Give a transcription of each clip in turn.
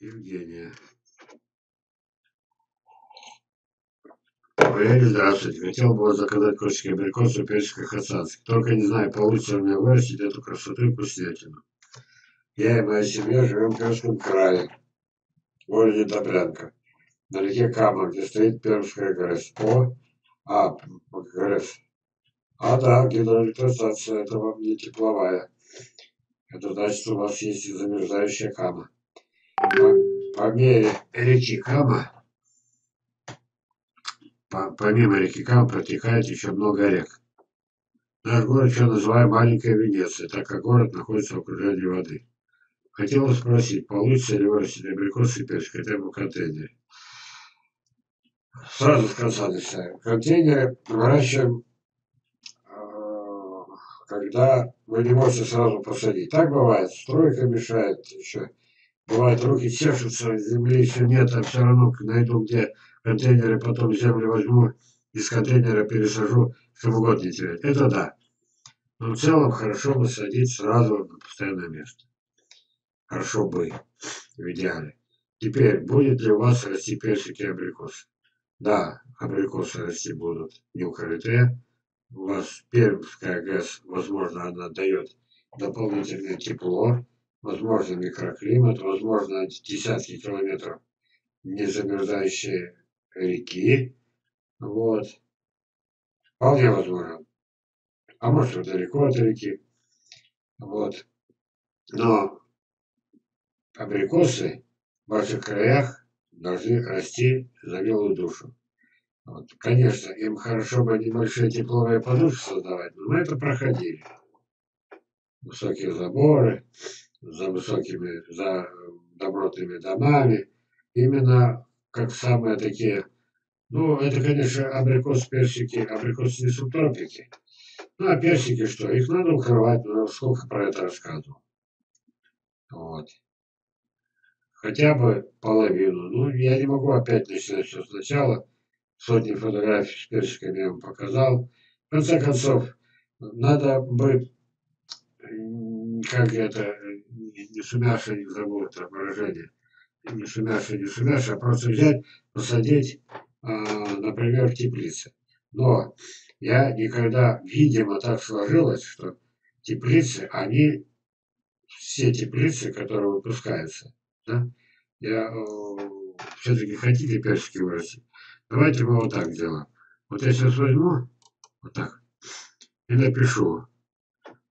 Евгения. Ой, здравствуйте. Хотел бы заказать косточки абрикосов, персиков хацанских. Только не знаю, получится у меня вырастить эту красоту и вкуснятину. Я и моя семья живем в Пермском крае, в городе Добрянка, на реке Кама, где стоит Пермская ГРЭС. О, а, ГРЭС. А, да, гидроэлектростанция, это вам не тепловая. Это значит, у вас есть замерзающая Кама. По, по мере реки Кама, по, помимо реки Кама протекает еще много рек. Наш город еще называем Маленькая Венеция, так как город находится в окружении воды. Хотела спросить, получится ли вырастить абрикосы и персик хотя бы в контейнере? Сразу с конца начинаю. Контейнеры выращиваем, а, когда вы не можете сразу посадить. Так бывает, стройка мешает еще. Бывает, руки чешутся, земли еще нет, а все равно найду, где контейнеры, потом землю возьму, из контейнера пересажу, чтобы год не. Это да. Но в целом хорошо бы садить сразу на постоянное место. Хорошо бы, в идеале. Теперь, будет ли у вас расти персики и абрикосы? Да, абрикосы расти будут не у укрытые. У вас Пермская ГЭС, возможно, она дает дополнительное тепло, возможно, микроклимат, возможно, десятки километров незамерзающие реки. Вот. Вполне возможно. А может, далеко от реки. Вот. Но абрикосы в ваших краях должны расти за белую душу. Вот. Конечно, им хорошо бы небольшие тепловые подушки создавать, но мы это проходили. Высокие заборы, за высокими, за добротными домами. Именно как самые такие, ну, это, конечно, абрикос, персики, абрикосы не субтропики. Ну, а персики что? Их надо укрывать, ну, сколько про это рассказывал. Вот хотя бы половину. Ну, я не могу опять начинать все сначала. Сотни фотографий с персиками я вам показал. В конце концов, надо бы, как это, не шумяша, не забыл это выражение, не шумяша, не шумяша, а просто взять, посадить, а, например, в теплице. Но я никогда, видимо, так сложилось, что теплицы, они, все теплицы, которые выпускаются, да? Я э, все-таки хотите персики вырастить? Давайте мы вот так сделаем. Вот я сейчас возьму, вот так, и напишу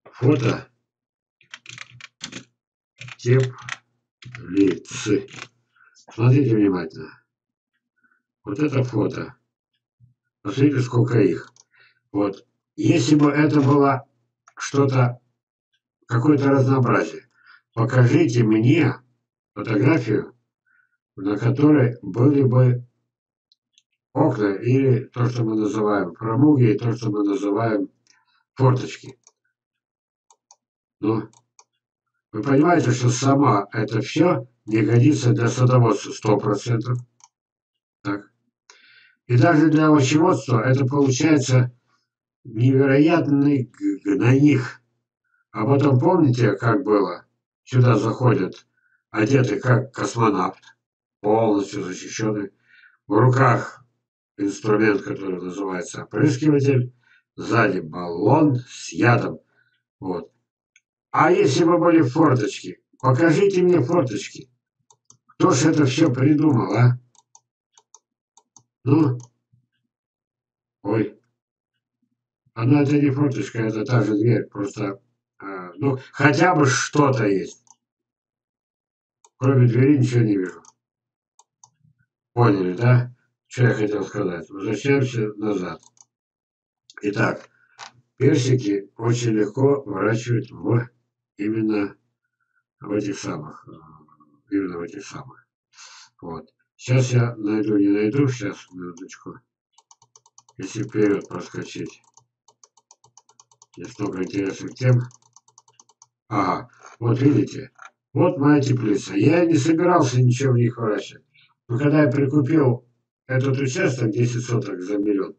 фото теплицы. Смотрите внимательно. Вот это фото. Посмотрите, сколько их. Вот. Если бы это было что-то, какое-то разнообразие, покажите мне фотографию, на которой были бы окна или то, что мы называем промуги, и то, что мы называем форточки. Ну, вы понимаете, что сама это все не годится для садоводства 100%. Так. И даже для овощеводства это получается невероятный гнойник. А потом помните, как было? Сюда заходят одетый как космонавт, полностью защищенный. В руках инструмент, который называется опрыскиватель, сзади баллон с ядом. Вот. А если бы были форточки? Покажите мне форточки. Кто ж это все придумал, а? Ну? Ой. Она это не форточка, это та же дверь. Просто, а, ну, хотя бы что-то есть. Кроме двери ничего не вижу. Поняли, да? Что я хотел сказать? Возвращаемся назад. Итак, персики очень легко выращивать в именно в этих самых, именно в этих самых. Вот. Сейчас я найду, не найду, сейчас, минуточку. Если вперед проскочить. Есть много интересных тем. Ага, вот видите, вот моя теплица. Я не собирался ничего в них выращивать. Но когда я прикупил этот участок, 10 соток за миллион,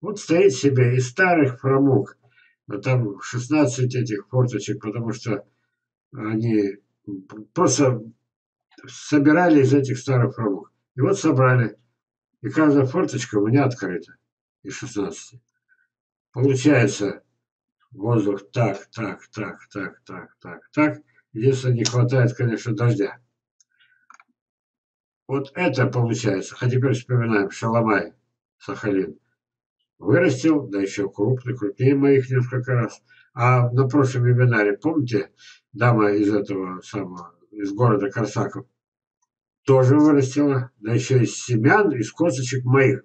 вот стоит себе из старых промок. Там 16 этих форточек, потому что они просто собирали из этих старых промок. И вот собрали. И каждая форточка у меня открыта. Из 16. Получается, воздух так, так, так, так, так, так, так. Единственное, не хватает, конечно, дождя. Вот это получается. А теперь вспоминаем Шаламай, Сахалин. Вырастил, да еще крупный, крупнее моих несколько раз. А на прошлом вебинаре, помните, дама из этого самого, из города Корсаков, тоже вырастила, да еще из семян, из косточек моих.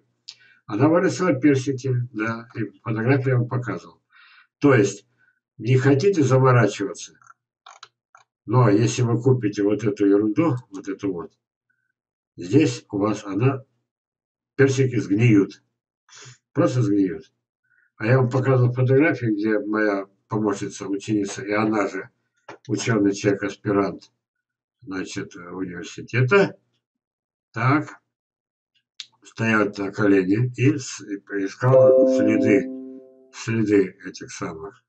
Она вырастила персики, да, и фотографию я вам показывал. То есть, не хотите заморачиваться, но если вы купите вот эту ерунду, вот эту вот, здесь у вас она, персики сгниют. Просто сгниют. А я вам показывал фотографии, где моя помощница, ученица, и она же ученый человек, аспирант, значит, университета. Так. Стоят на колени и искал следы, следы этих самых.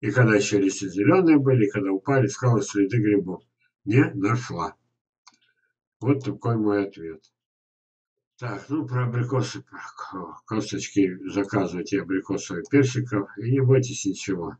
И когда еще листья зеленые были, когда упали, искала следы грибов. Не нашла. Вот такой мой ответ. Так, ну про абрикосы, косточки заказывайте абрикосовых персиков и не бойтесь ничего.